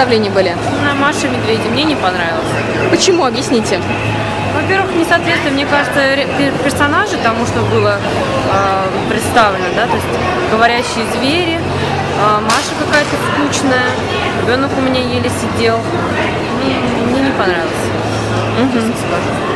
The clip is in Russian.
Представления были? На Маша и Медведи мне не понравилось. Почему? Объясните. Во-первых, не соответствует, мне кажется, персонажу тому, что было э, представлено, да, то есть говорящие звери, э, Маша какая-то скучная, ребенок у меня еле сидел. Мне, мне не понравилось. честно скажу.